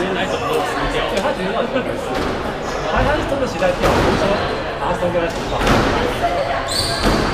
对他觉得要分，他他是真的是在跳，不是说把他扔在球场。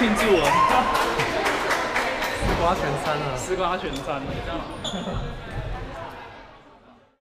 庆祝啊！丝瓜全删了，丝瓜全删了，